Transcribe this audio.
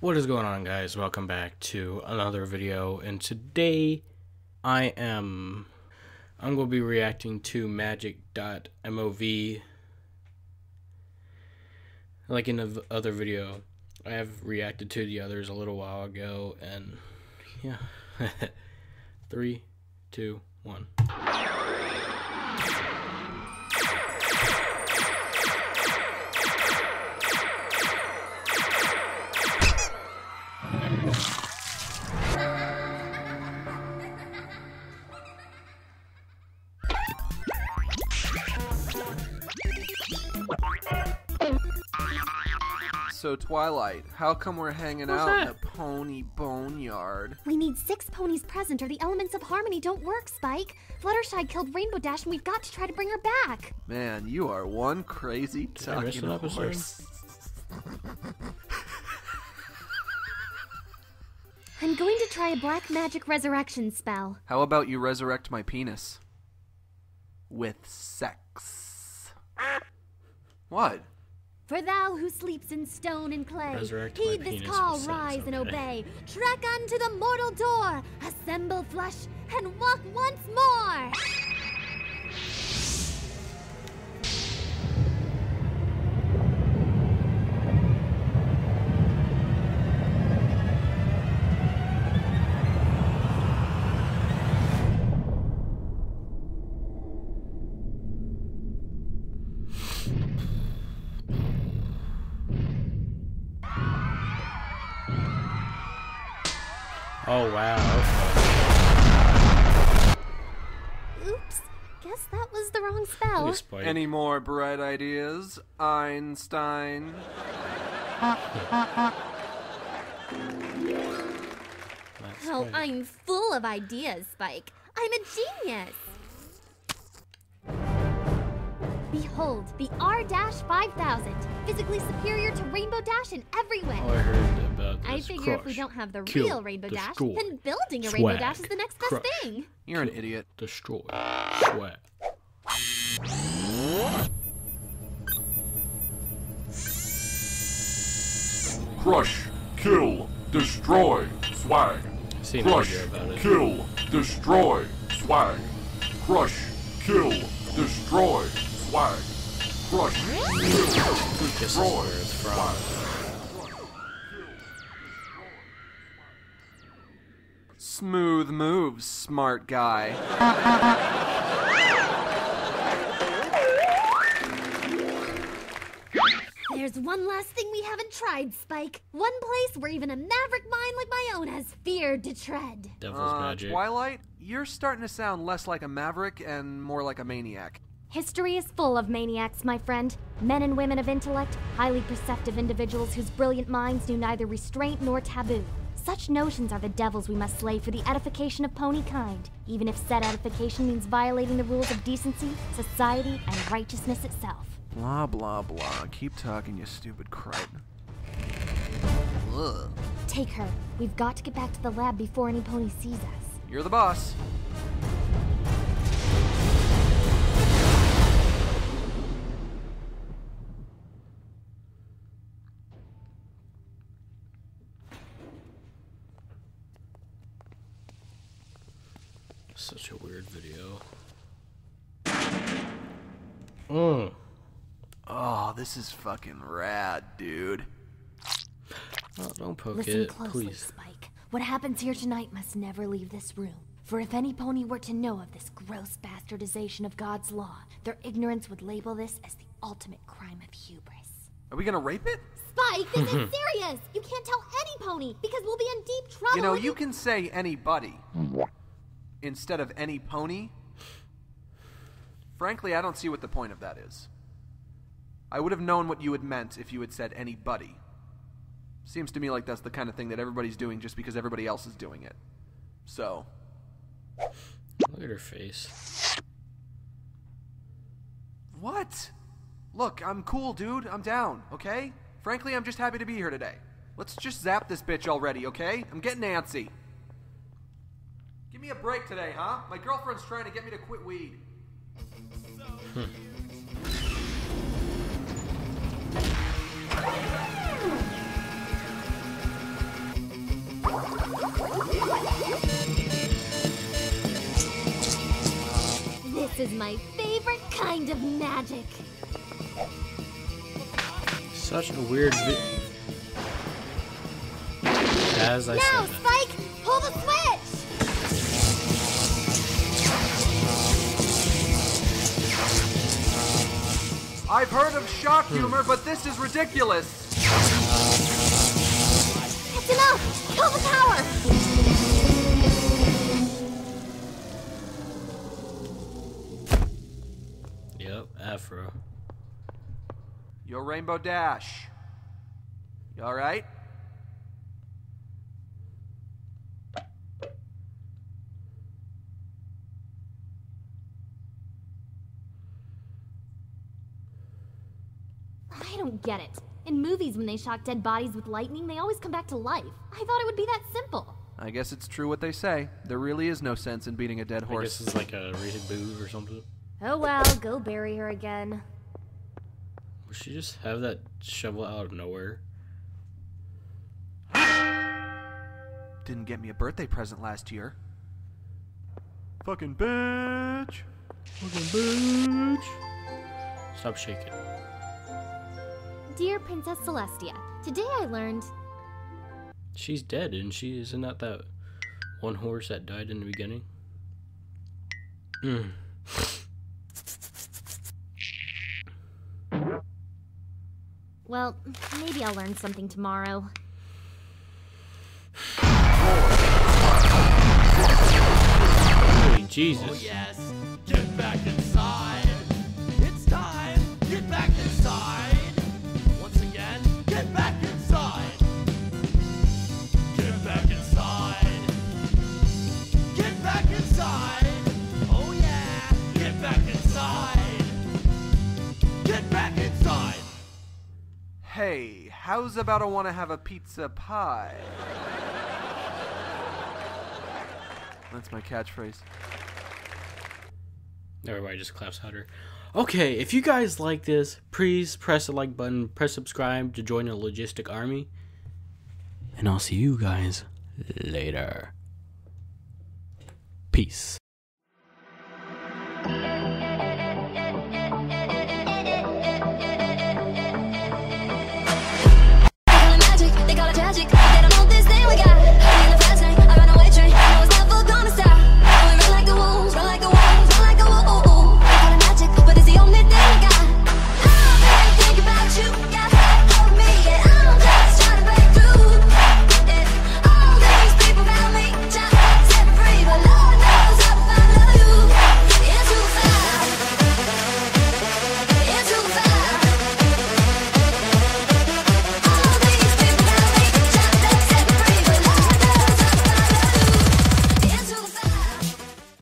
What is going on, guys? Welcome back to another video, and today I am I'm going to be reacting to Magic.mov. Like in the other video, I have reacted to the others a little while ago, and yeah, three, two, one. So Twilight, how come we're hanging What's out in that? the pony boneyard? We need six ponies present or the elements of harmony don't work, Spike. Fluttershy killed Rainbow Dash and we've got to try to bring her back. Man, you are one crazy talking an episode? horse. I'm going to try a black magic resurrection spell. How about you resurrect my penis? With sex. What? For thou who sleeps in stone and clay, Resurrect heed this call, rise and obey. Trek unto the mortal door, assemble flesh, and walk once more. Oh wow. Oops, guess that was the wrong spell. Any more bright ideas? Einstein? That's Oh, I'm full of ideas, Spike. I'm a genius. Behold, the R 5000, physically superior to Rainbow Dash in every way. Oh, I heard about. I figure if we don't have the kill, real Rainbow Dash, then building a Rainbow Dash is the next best crush. thing. You're an idiot. Destroy. Sweat. Crush, kill, destroy, swag. Seen a Crush, video about it. kill, destroy, swag. Crush, kill, destroy, swag. Crush, kill, This is destroy, where it's swag. Smooth moves, smart guy. There's one last thing we haven't tried, Spike. One place where even a maverick mind like my own has feared to tread. Devil's Uh, magic. Twilight, you're starting to sound less like a maverick and more like a maniac. History is full of maniacs, my friend. Men and women of intellect, highly perceptive individuals whose brilliant minds knew neither restraint nor taboo. Such notions are the devils we must slay for the edification of pony kind, even if said edification means violating the rules of decency, society, and righteousness itself. Blah blah blah. Keep talking, you stupid crud. Ugh. Take her. We've got to get back to the lab before any pony sees us. You're the boss. Such a weird video. Mm. Oh, this is fucking rad, dude. Oh, don't poke Listen it, closely, please. Spike. What happens here tonight must never leave this room. For if any pony were to know of this gross bastardization of God's law, their ignorance would label this as the ultimate crime of hubris. Are we gonna rape it? Spike, this is serious! You can't tell any pony because we'll be in deep trouble. You know, if you can say anybody instead of any pony. Frankly, I don't see what the point of that is. I would have known what you had meant if you had said anybody. Seems to me like that's the kind of thing that everybody's doing just because everybody else is doing it. So, Look at her face. what? Look, I'm cool, dude. I'm down, okay? Frankly, I'm just happy to be here today. Let's just zap this bitch already, okay? I'm getting antsy. Give me a break today, huh? My girlfriend's trying to get me to quit weed. This is my favorite kind of magic. Such a weird vi- As I Now, said. Spike, pull the switch! I've heard of shock humor, but this is ridiculous. It's enough! Kill the power! Yep, Afro. Yo, Rainbow Dash. You alright? I don't get it. In movies, when they shock dead bodies with lightning, they always come back to life. I thought it would be that simple. I guess it's true what they say. There really is no sense in beating a dead horse. I horse. guess it's like a reboot or something. Oh well, go bury her again. Would she just have that shovel out of nowhere? Didn't get me a birthday present last year. Fucking bitch. Fucking bitch. Stop shaking. Dear Princess Celestia, today I learned She's dead, isn't she? Isn't that that one horse that died in the beginning? Hmm. Well, maybe I'll learn something tomorrow. Holy Jesus. Yes, get back inside. Hey, how's about I want to have a pizza pie? That's my catchphrase. Everybody just claps harder. Okay, if you guys like this, please press the like button, press subscribe to join the logistic army. And I'll see you guys later. Peace.